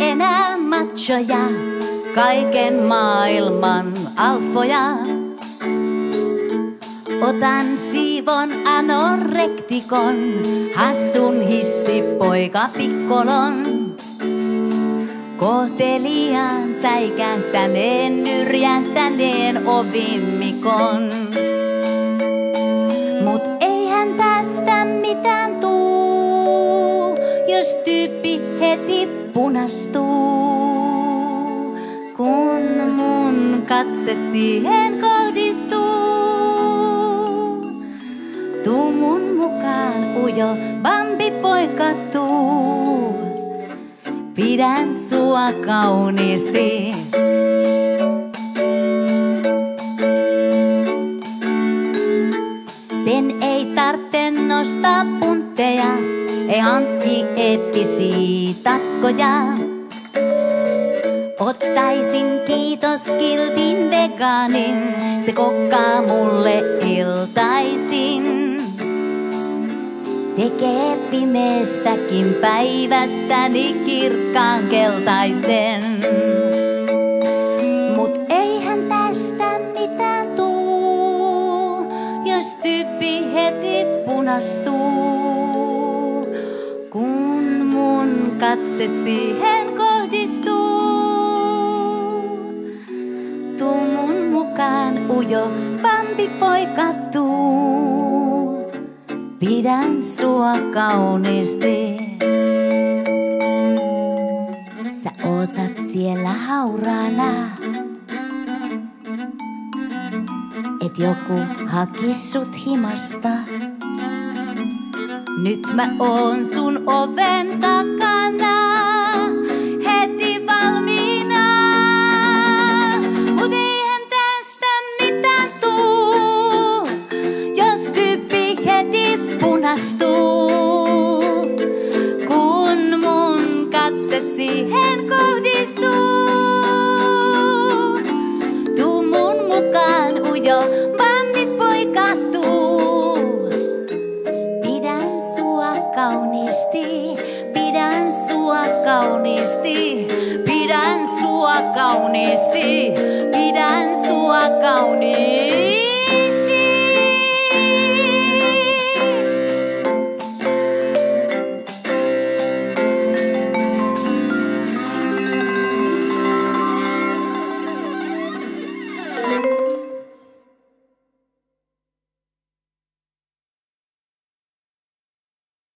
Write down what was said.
enää machoja, kaiken maailman alfoja. Otan siivon anorektikon, hassun hissipoika pikkolon. Kohteliaan säikähtäneen, nyrjähtäneen ovimmikon. Punastuu. Kun mun katse siihen kohdistuu. Tuu mun mukaan ujo, bambi poika tuu. Pidän sua kauniisti. Sen ei tarvitse nostaa puntteja, ei hankki eeppisiä tatskoja. Ottaisin kiitos kiltin vegaanin, se kokkaa mulle iltaisin. Tekee pimeestäkin päivästäni kirkkaan keltaisen. Mut eihän tästä mitään tuu, jos tyyppi heti punastuu. Katse siihen kohdistuu. Tuu mun mukaan ujo, bambi poika tuu. Pidän sua kauniisti. Sä ootat siellä hauraana. Et joku hakis sut himasta. Nyt mä oon sun oven takana. Heti valmiina. Mut eihän tästä mitään tuu, jos tyyppi heti punastuu. Kun mun katse siihen kohdistuu. kaunisti, pidän sua kaunisti, pidän kaunisti, pidän sua kaunisti.